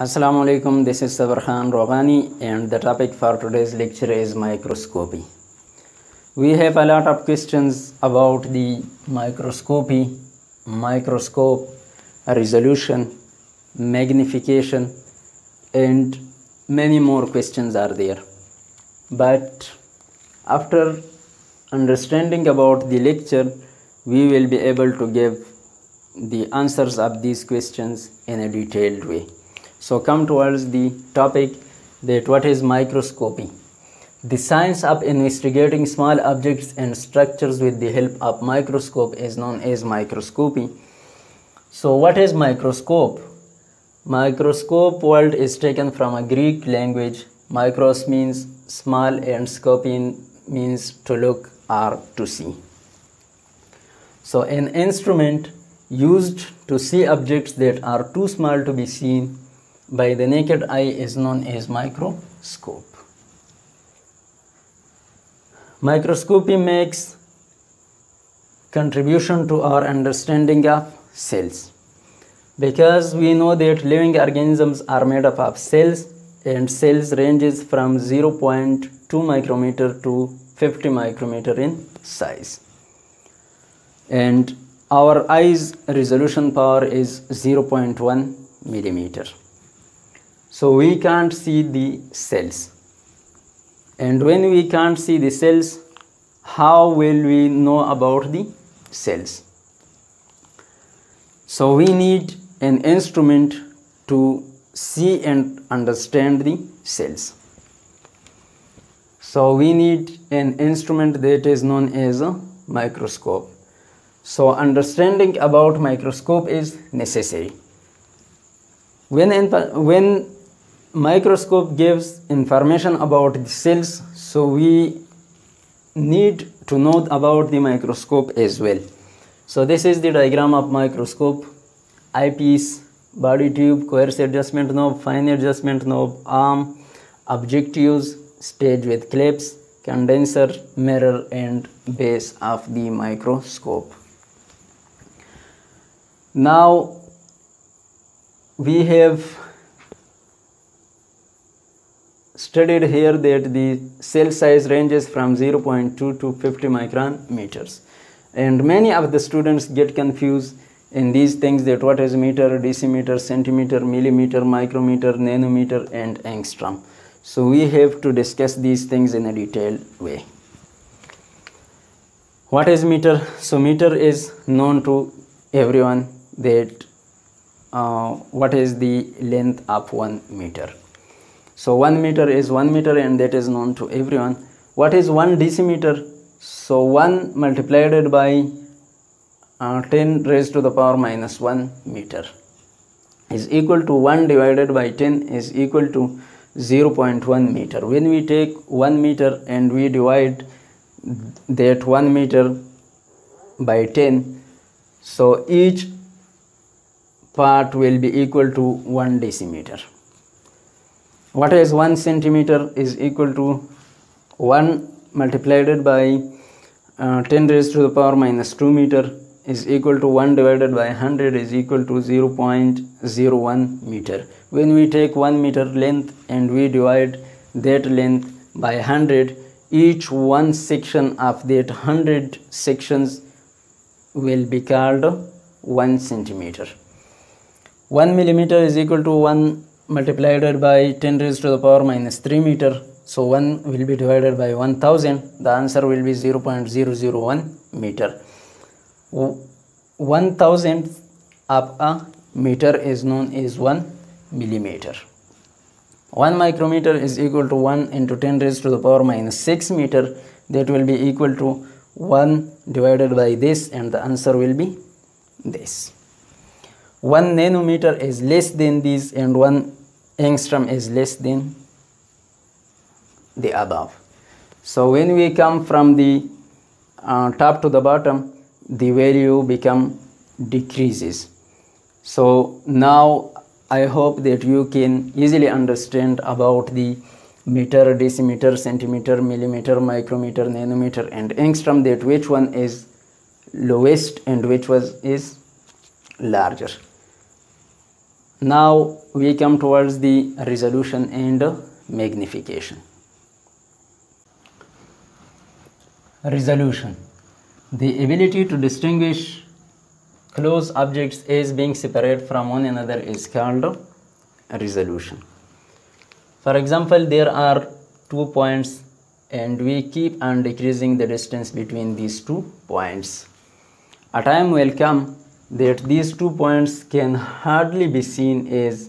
Assalamu alaikum, this is Sabar Khan Roghani and the topic for today's lecture is microscopy. We have a lot of questions about the microscopy, microscope, resolution, magnification and many more questions are there. But after understanding about the lecture, we will be able to give the answers of these questions in a detailed way. So come towards the topic that what is microscopy? The science of investigating small objects and structures with the help of microscope is known as microscopy. So what is microscope? Microscope word is taken from a Greek language. Micros means small and skopein means to look or to see. So an instrument used to see objects that are too small to be seen by the naked eye is known as microscope. Microscopy makes contribution to our understanding of cells. Because we know that living organisms are made up of cells and cells ranges from 0.2 micrometer to 50 micrometer in size. And our eyes resolution power is 0.1 millimeter so we can't see the cells. And when we can't see the cells how will we know about the cells? So we need an instrument to see and understand the cells. So we need an instrument that is known as a microscope. So understanding about microscope is necessary. When when microscope gives information about the cells so we need to know about the microscope as well. So this is the diagram of microscope eyepiece body tube coarse adjustment knob fine adjustment knob arm objectives stage with clips condenser mirror and base of the microscope. Now we have studied here that the cell size ranges from 0.2 to 50 micron meters. And many of the students get confused in these things that what is meter decimeter centimeter millimeter micrometer nanometer and angstrom. So we have to discuss these things in a detailed way. What is meter? So meter is known to everyone that uh, what is the length of one meter so one meter is one meter and that is known to everyone. What is one decimeter? So 1 multiplied by uh, 10 raised to the power minus 1 meter is equal to 1 divided by 10 is equal to 0.1 meter. When we take 1 meter and we divide that 1 meter by 10 so each part will be equal to 1 decimeter what is 1 centimeter is equal to 1 multiplied by uh, 10 raised to the power minus 2 meter is equal to 1 divided by 100 is equal to 0.01 meter. When we take 1 meter length and we divide that length by 100 each one section of that 100 sections will be called 1 centimeter. 1 millimeter is equal to 1 multiplied by 10 raised to the power minus 3 meter. So 1 will be divided by 1000 the answer will be 0.001 meter. 1000 of a meter is known as 1 millimeter. 1 micrometer is equal to 1 into 10 raised to the power minus 6 meter. That will be equal to 1 divided by this and the answer will be this. 1 nanometer is less than this and 1 angstrom is less than the above. So when we come from the uh, top to the bottom the value become decreases. So now i hope that you can easily understand about the meter decimeter centimeter millimeter micrometer nanometer and angstrom that which one is lowest and which was is larger now we come towards the resolution and magnification. Resolution. The ability to distinguish close objects as being separate from one another is called resolution. For example there are two points and we keep on decreasing the distance between these two points. A time will come that these two points can hardly be seen as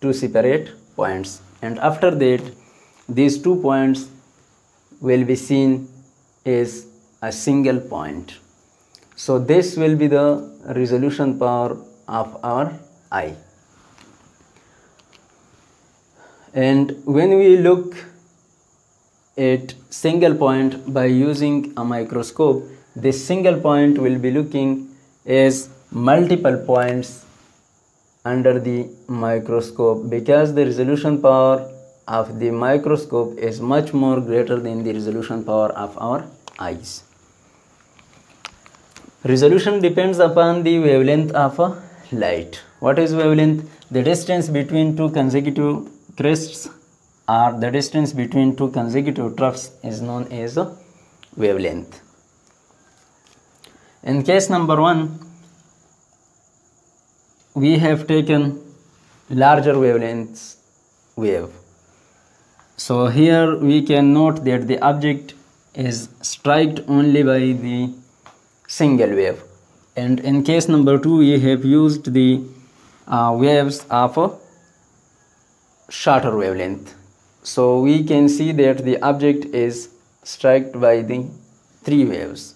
two separate points. And after that these two points will be seen as a single point. So this will be the resolution power of our eye and when we look at single point by using a microscope this single point will be looking as multiple points under the microscope because the resolution power of the microscope is much more greater than the resolution power of our eyes. Resolution depends upon the wavelength of a light. What is wavelength? The distance between two consecutive crests or the distance between two consecutive troughs is known as a wavelength. In case number one, we have taken larger wavelengths wave. So here we can note that the object is struck only by the single wave. And in case number two we have used the uh, waves of a shorter wavelength. So we can see that the object is struck by the three waves.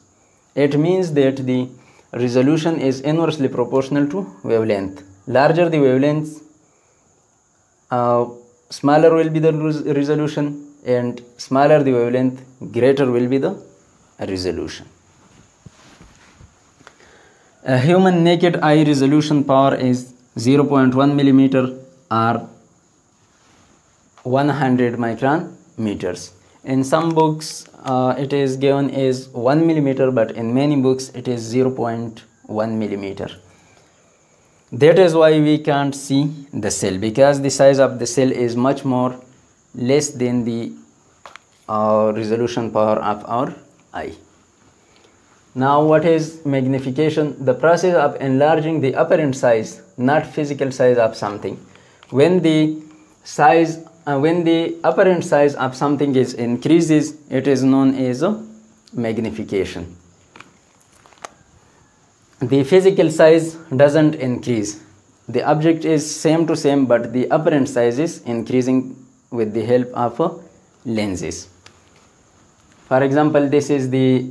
It means that the resolution is inversely proportional to wavelength. Larger the wavelength uh, smaller will be the resolution and smaller the wavelength greater will be the resolution. A human naked eye resolution power is 0.1 millimeter or 100 micron meters. In some books uh, it is given as 1 millimeter but in many books it is 0.1 millimeter. That is why we can't see the cell because the size of the cell is much more less than the uh, resolution power of our eye. Now what is magnification? The process of enlarging the apparent size not physical size of something. When the size when the apparent size of something is increases it is known as magnification. The physical size doesn't increase. The object is same to same but the apparent size is increasing with the help of lenses. For example this is the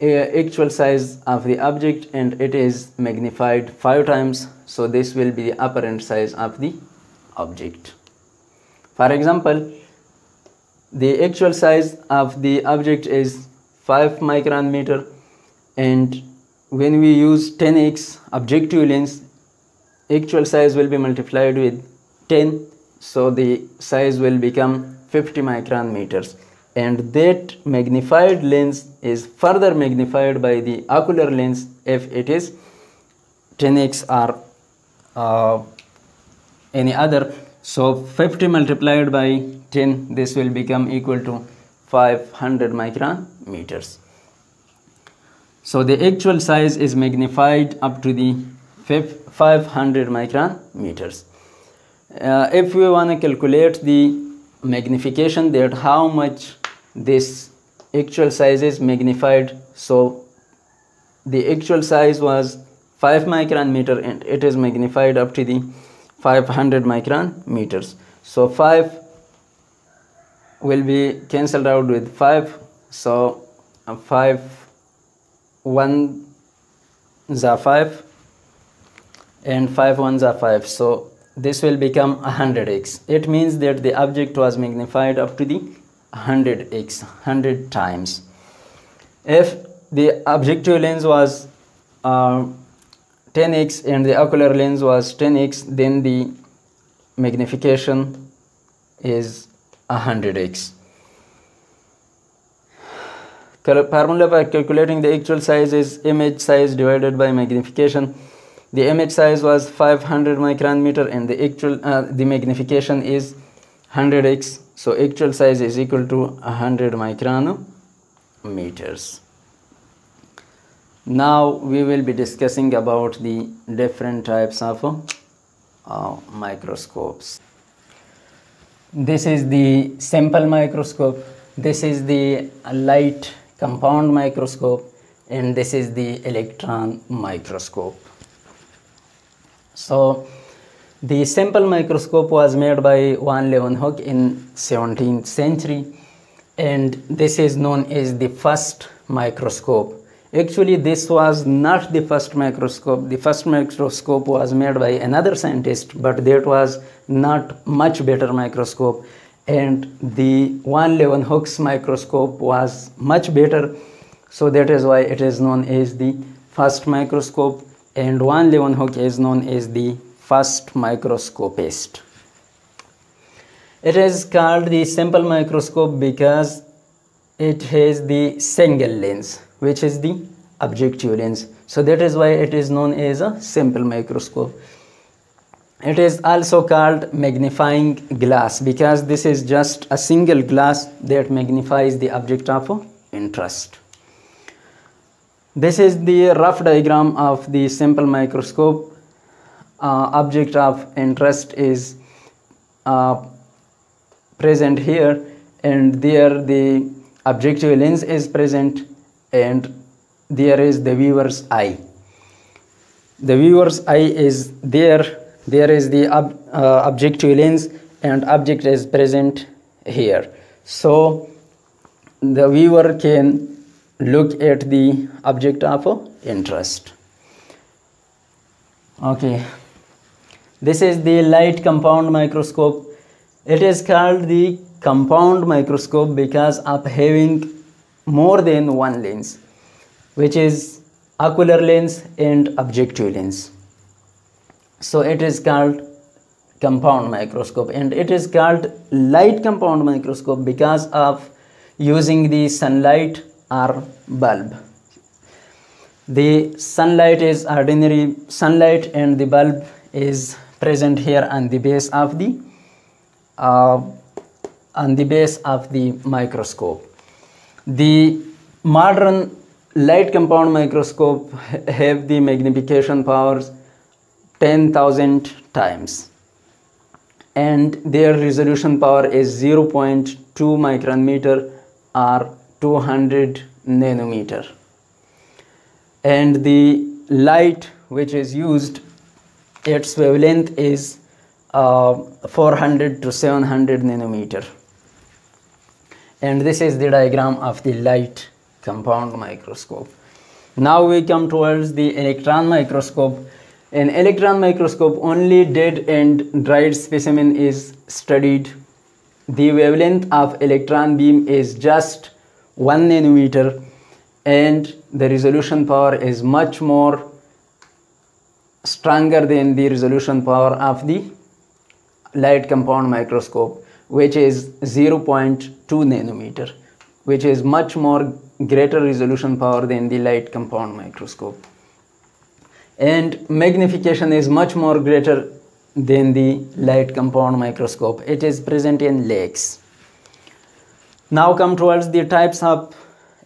uh, actual size of the object and it is magnified five times so this will be the apparent size of the object for example, the actual size of the object is 5 micrometer and when we use 10x objective lens actual size will be multiplied with 10 so the size will become 50 micron meters. And that magnified lens is further magnified by the ocular lens if it is 10x or uh, any other so 50 multiplied by 10 this will become equal to 500 micron meters. So the actual size is magnified up to the 500 micron meters. Uh, if we want to calculate the magnification that how much this actual size is magnified so the actual size was 5 micron meter and it is magnified up to the 500 micron meters. So 5 will be cancelled out with 5 so uh, 5 1 are 5 and 5 ones are 5 so this will become 100x it means that the object was magnified up to the 100x 100 times. If the objective lens was uh, 10x and the ocular lens was 10x then the magnification is 100x formula for calculating the actual size is image size divided by magnification. The image size was 500 micron meter and the actual uh, the magnification is 100x so actual size is equal to 100 micron meters now we will be discussing about the different types of uh, microscopes. This is the simple microscope. This is the light compound microscope. And this is the electron microscope. So the simple microscope was made by Van Leeuwenhoek in 17th century. And this is known as the first microscope actually this was not the first microscope. The first microscope was made by another scientist but that was not much better microscope. And the Van Leeuwenhoek's microscope was much better. So that is why it is known as the first microscope and Van Leeuwenhoek is known as the first microscopist. It is called the simple microscope because it has the single lens which is the objective lens. So that is why it is known as a simple microscope. It is also called magnifying glass because this is just a single glass that magnifies the object of interest. This is the rough diagram of the simple microscope. Uh, object of interest is uh, present here and there the objective lens is present and there is the viewer's eye. The viewer's eye is there, there is the ob uh, objective lens and object is present here. So the viewer can look at the object of interest okay this is the light compound microscope it is called the compound microscope because of having more than one lens which is ocular lens and objective lens so it is called compound microscope and it is called light compound microscope because of using the sunlight or bulb. The sunlight is ordinary sunlight and the bulb is present here on the base of the uh, on the base of the microscope. The modern light compound microscope have the magnification powers 10,000 times. And their resolution power is 0.2 micron meter or 200 nanometer. And the light which is used its wavelength is uh, 400 to 700 nanometer and this is the diagram of the light compound microscope. Now we come towards the electron microscope. In electron microscope only dead and dried specimen is studied. The wavelength of electron beam is just 1 nanometer and the resolution power is much more stronger than the resolution power of the light compound microscope which is 0.2 nanometer which is much more greater resolution power than the light compound microscope and magnification is much more greater than the light compound microscope it is present in lakhs now come towards the types of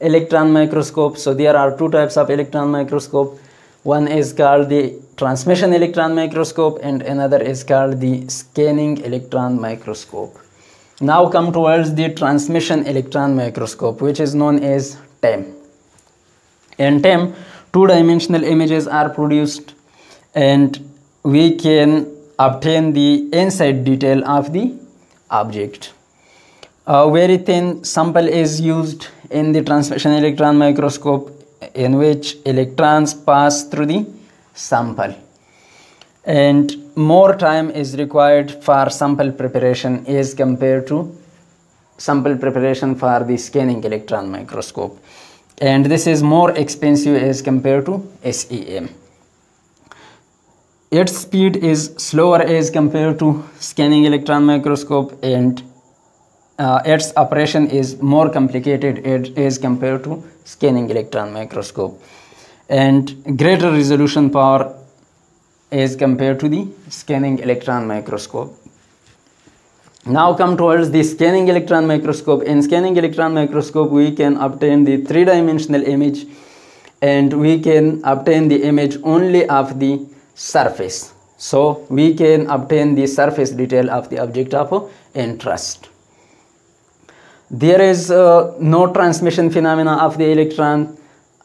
electron microscope. So there are two types of electron microscope. One is called the transmission electron microscope and another is called the scanning electron microscope. Now come towards the transmission electron microscope which is known as TEM. In TEM, two-dimensional images are produced and we can obtain the inside detail of the object. A very thin sample is used in the transmission electron microscope in which electrons pass through the sample and more time is required for sample preparation as compared to sample preparation for the scanning electron microscope and this is more expensive as compared to SEM. Its speed is slower as compared to scanning electron microscope and uh, its operation is more complicated as compared to scanning electron microscope and greater resolution power as compared to the scanning electron microscope. Now come towards the scanning electron microscope. In scanning electron microscope, we can obtain the three-dimensional image and we can obtain the image only of the surface. So we can obtain the surface detail of the object of interest. There is uh, no transmission phenomena of the electron.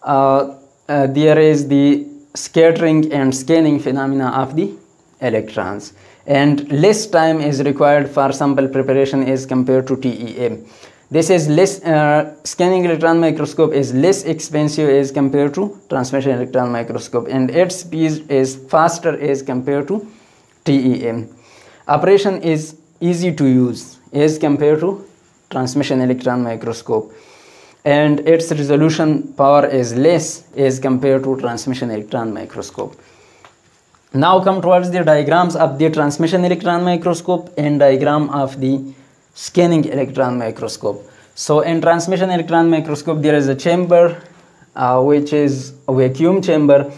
Uh, uh, there is the scattering and scanning phenomena of the electrons and less time is required for sample preparation as compared to TEM. This is less, uh, scanning electron microscope is less expensive as compared to transmission electron microscope and its speed is faster as compared to TEM. Operation is easy to use as compared to transmission electron microscope and its resolution power is less as compared to transmission electron microscope. Now come towards the diagrams of the transmission electron microscope and diagram of the scanning electron microscope. So in transmission electron microscope there is a chamber uh, which is a vacuum chamber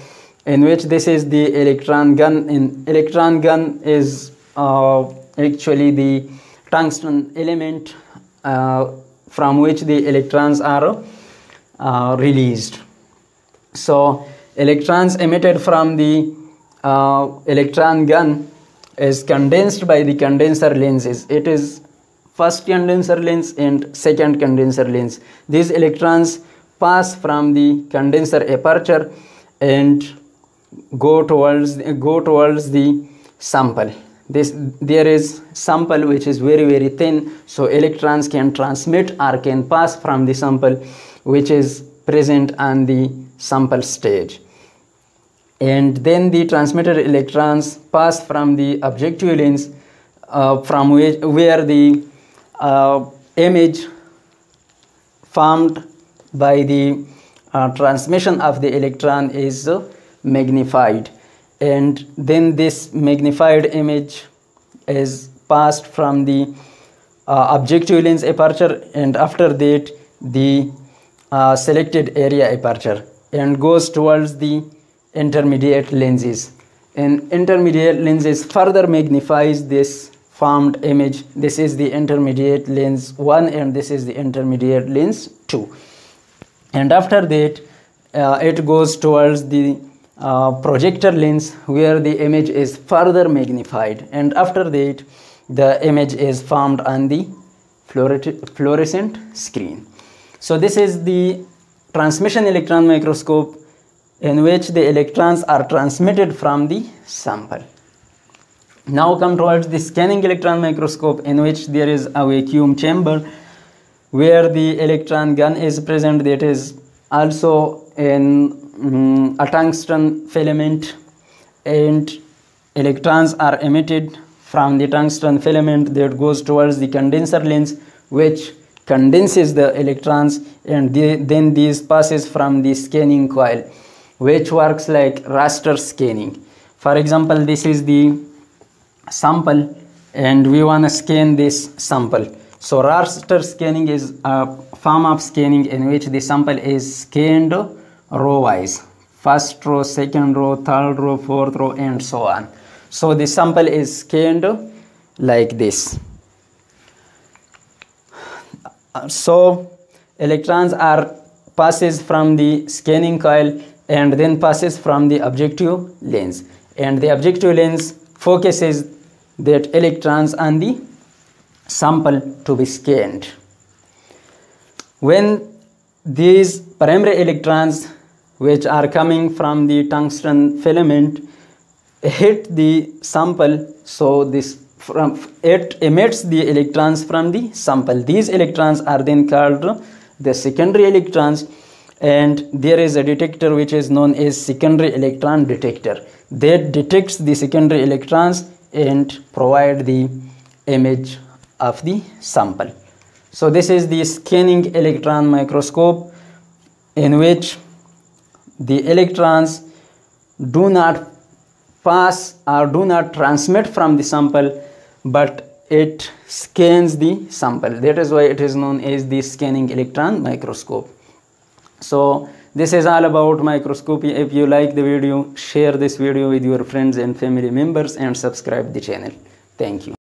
in which this is the electron gun. In electron gun is uh, actually the tungsten element uh, from which the electrons are uh, released. So electrons emitted from the uh, electron gun is condensed by the condenser lenses. It is first condenser lens and second condenser lens. These electrons pass from the condenser aperture and go towards go towards the sample this there is sample which is very very thin so electrons can transmit or can pass from the sample which is present on the sample stage. And then the transmitted electrons pass from the objective lens uh, from which where the uh, image formed by the uh, transmission of the electron is magnified and then this magnified image is passed from the uh, objective lens aperture and after that the uh, selected area aperture and goes towards the intermediate lenses. And intermediate lenses further magnifies this formed image. This is the intermediate lens 1 and this is the intermediate lens 2 and after that uh, it goes towards the uh, projector lens where the image is further magnified and after that the image is formed on the fluorescent screen. So this is the transmission electron microscope in which the electrons are transmitted from the sample. Now come towards the scanning electron microscope in which there is a vacuum chamber where the electron gun is present that is also in um, a tungsten filament and electrons are emitted from the tungsten filament that goes towards the condenser lens which condenses the electrons and the, then these passes from the scanning coil which works like raster scanning. For example this is the sample and we want to scan this sample. So raster scanning is a form of scanning in which the sample is scanned row wise first row second row third row fourth row and so on. So the sample is scanned like this. So electrons are passes from the scanning coil and then passes from the objective lens. And the objective lens focuses that electrons on the sample to be scanned when these primary electrons which are coming from the tungsten filament hit the sample so this from it emits the electrons from the sample. These electrons are then called the secondary electrons and there is a detector which is known as secondary electron detector. That detects the secondary electrons and provide the image of the sample so this is the scanning electron microscope in which the electrons do not pass or do not transmit from the sample but it scans the sample. That is why it is known as the scanning electron microscope. So this is all about microscopy. If you like the video share this video with your friends and family members and subscribe the channel. Thank you